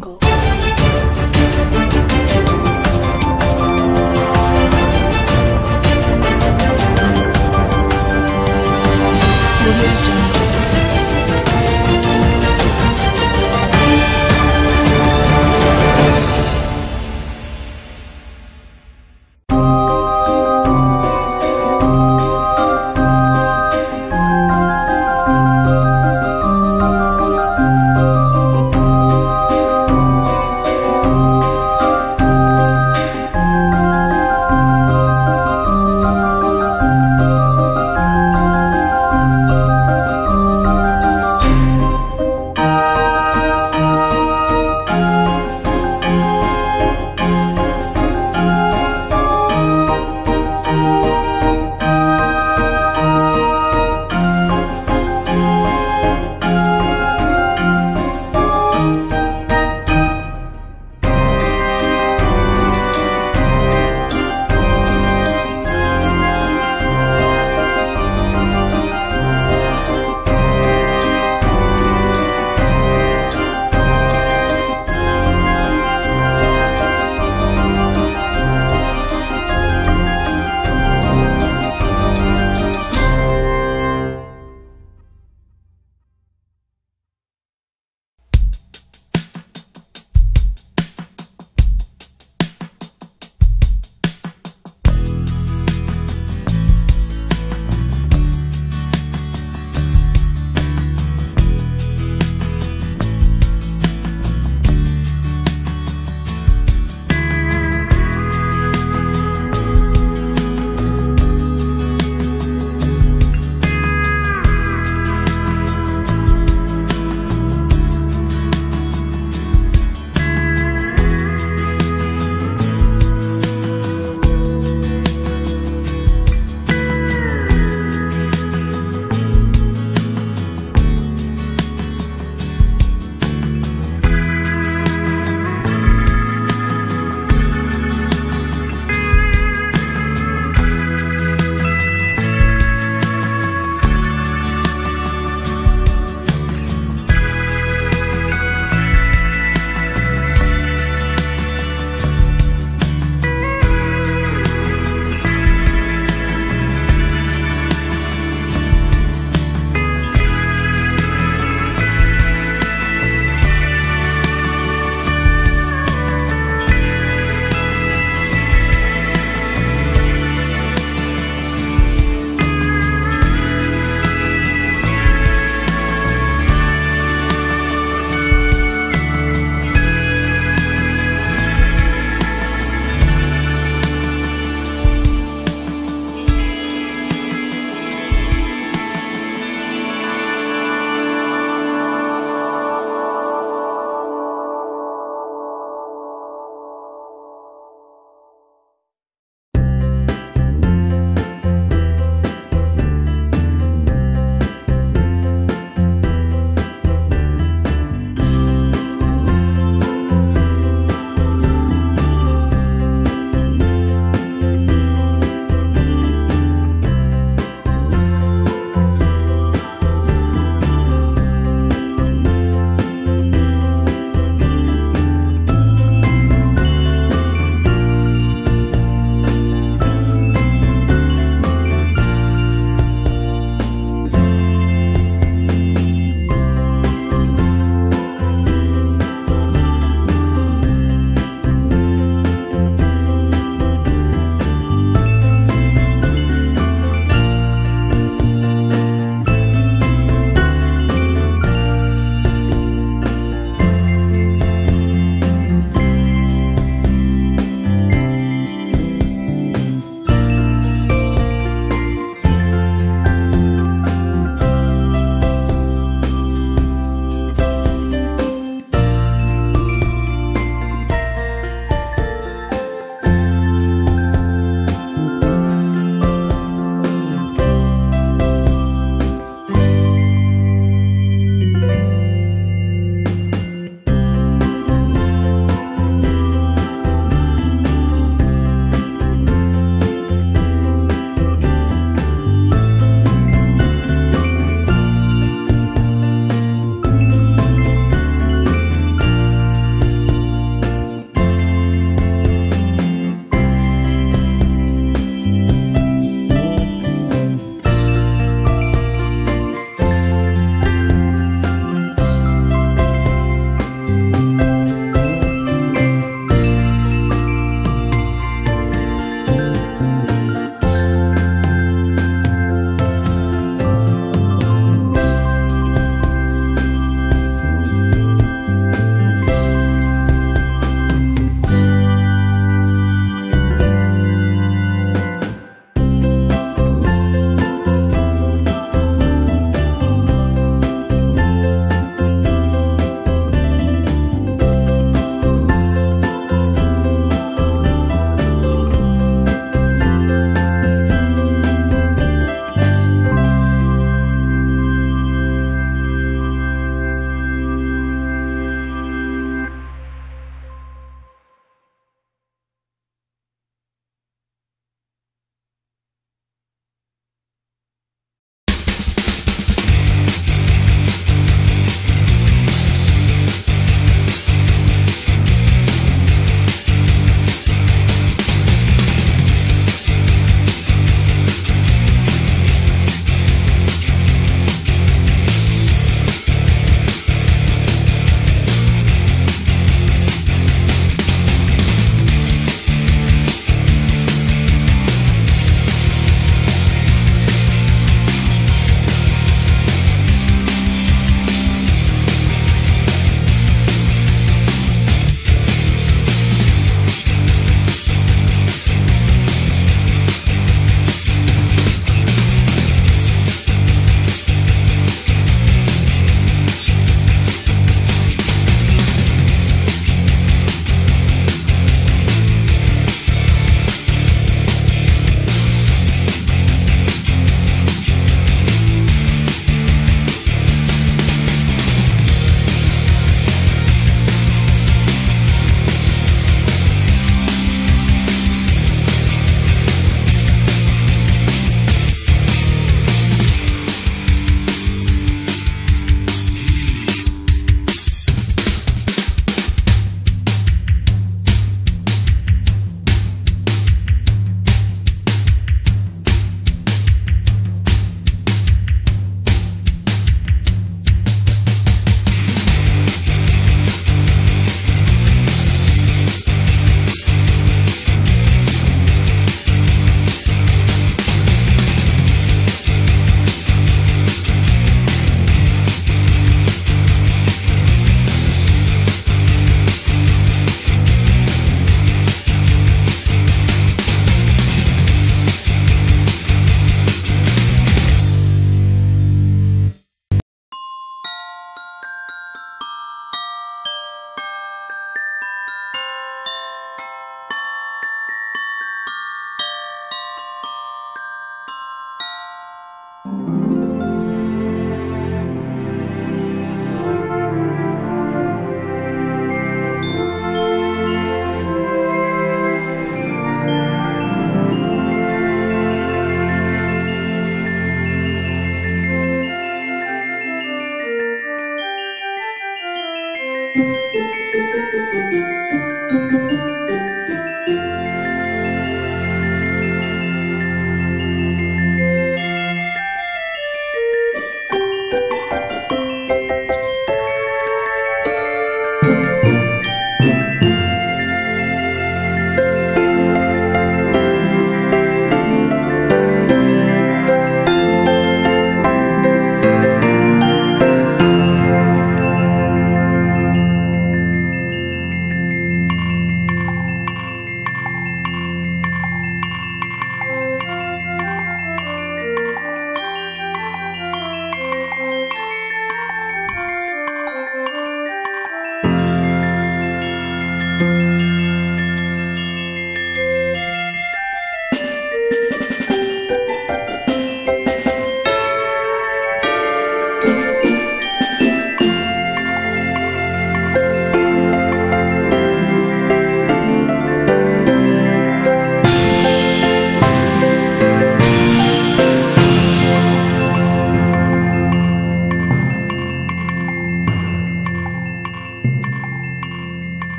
jungle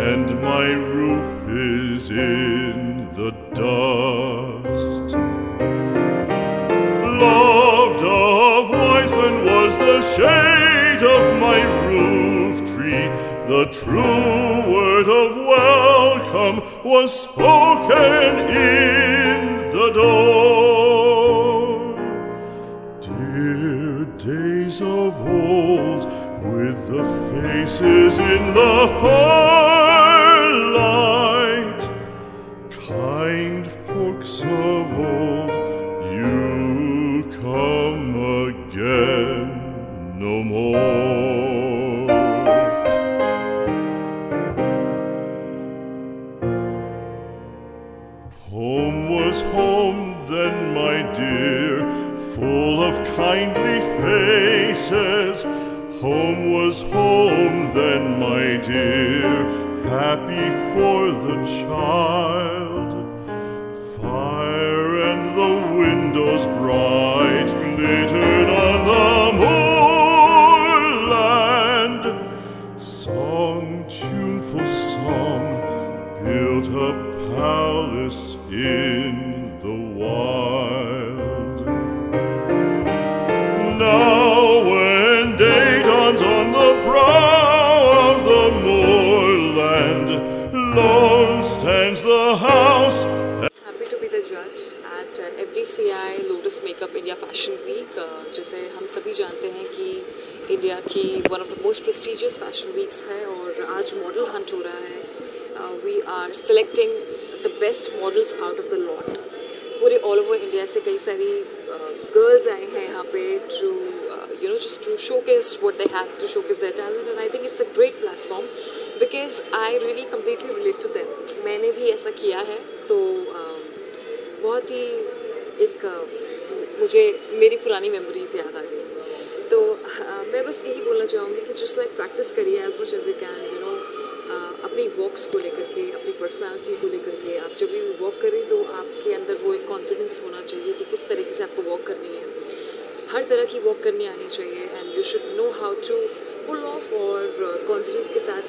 and my roof is in the dust. Loved of wise men was the shade of my roof tree. The true word of welcome was spoken in kind folks of old, you come again no more. Home was home then, my dear, full of kindly faces. Home was home then, my dear, happy for the child. Bright glittered on the moorland. Song, tuneful song, built a palace in the wild. Now, when day dawns on the brow of the moorland, lone stands the house. Happy to be the judge at uh, FDCI Lotus Makeup India Fashion जिसे हम सभी जानते हैं कि India की one of the most prestigious fashion weeks है और आज मॉडल हंट हो रहा है। We are selecting the best models out of the lot पूरे ऑल ओवर इंडिया से कई सारी गर्ल्स आए हैं यहाँ पे to you know just to showcase what they have to showcase their talent and I think it's a great platform because I really completely relate to them मैंने भी ऐसा किया है तो uh, बहुत ही एक अ, मुझे मेरी पुरानी मेमोरीज याद आ गई। तो अ, मैं बस यही बोलना चाहूँगी कि जस्ट लाइक प्रैक्टिस करिए as much as you can you know अपनी वॉक्स को लेकर के अपनी पर्सनालिटी को लेकर के। आप जब भी वॉक करें तो आपके अंदर वो एक कॉन्फिडेंस होना चाहिए कि किस तरीके से आपको वॉक करनी है। हर तरह की वॉक करनी आनी चाहिए and you should know how to pull off और कॉन्फिडेंस के साथ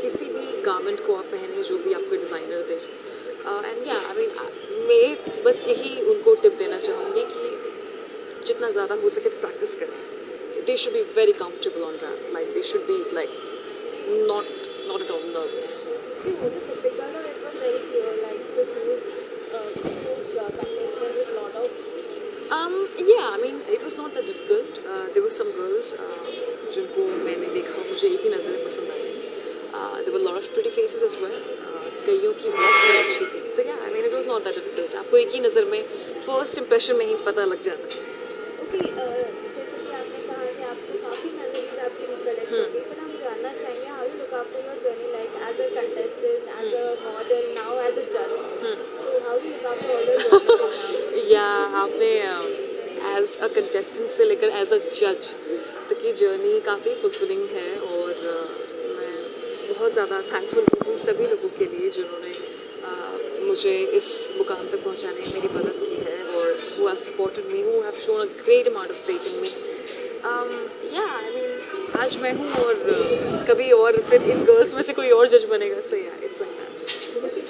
किसी भी गारमेंट को आप पहने जो भी आपको डिज़ाइनर दे। एंड या आई मीन मैं बस यही उनको टिप देना चाहूँगी कि जितना ज़्यादा हो सके तो प्रैक्टिस करें they should be very comfortable on ramp like they should be like not not at all nervous uh, uh, Um, yeah, I mean, it was not that difficult. Uh, there were some girls uh, जिनको मैंने देखा मुझे एक ही नज़र में पसंद आई uh, a lot of pretty faces as well. Uh, कईयों की बहुत बहुत अच्छी थी तो yeah, I mean, it was not that difficult. आपको एक ही नज़र में first impression में ही पता लग जाता है ओके जैसे कि आपने कहा कि आपको काफ़ी मेमोरीज आपकी रिकलेक्ट हो गई बट हम जानना चाहेंगे how you look after your journey like as a contestant as a model now as a जज so how you look after all your journey या आपने एज अ कंटेस्टेंट से लेकर एज अ जज तक की जर्नी काफ़ी फुलफिलिंग है और uh, मैं बहुत ज़्यादा थैंकफुल हूँ उन सभी लोगों के लिए जिन्होंने uh, मुझे इस मुकाम तक पहुँचाने में मेरी मदद की है और who have supported me who have shown a great amount of faith in me. Um, yeah, I आज मैं हूँ और uh, कभी और फिर इन गर्ल्स में से कोई और जज बनेगा सो या इट्स लाइक दैट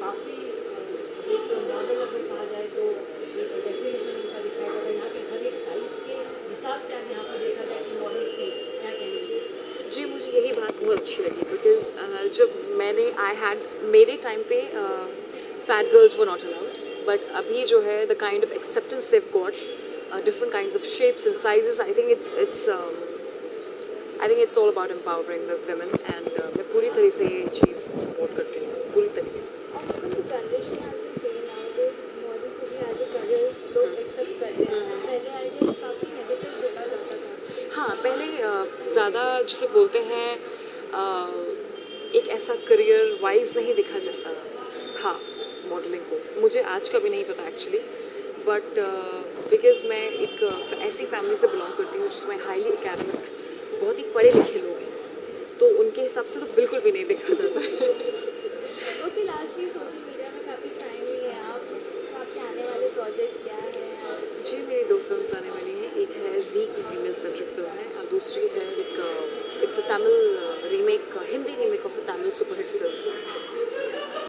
काफ़ी एक मॉडल अगर कहा जाए तो एक डेफिनेशन उनका दिखाया जाता है यहाँ पे हर एक साइज़ के हिसाब से आप यहाँ पर देखा जाए कि मॉडल्स थे क्या कहेंगे जी मुझे बहुत अच्छी लगी बिकॉज़ जब मैंने आई हैड मेरे टाइम पे फैट गर्ल्स वो नॉट अलाउड बट अभी जो है the kind of acceptance they've got different kind of shapes and sizes I think it's it's I think it's all about empowering the women and मैं पूरी तरह से ये चीज़ सपोर्ट करती हूँ पूरी तरीके से। एक्सेप्ट करते हैं। पहले पहले ज़्यादा जिसे बोलते हैं एक ऐसा करियर वाइज नहीं देखा जाता था मॉडलिंग को। मुझे आज का भी नहीं पता एक्चुअली बट बिकॉज़ मैं एक uh, ऐसी फैमिली से बिलोंग करती हूँ जिसमें हाईली एकेडमिक बहुत ही पढ़े लिखे लोग हैं तो उनके हिसाब से तो बिल्कुल भी नहीं देखा जाता। है ओके लास्टली सोशल मीडिया में काफ़ी टाइम हुई है। आप आपके आने वाले प्रोजेक्ट्स क्या हैं? जी मेरी दो फिल्म्स आने वाली हैं। एक है जी की फीमेल सेंट्रिक फ़िल्म है और दूसरी है एक it's a Tamil remake, uh, Hindi remake of a Tamil superhit film.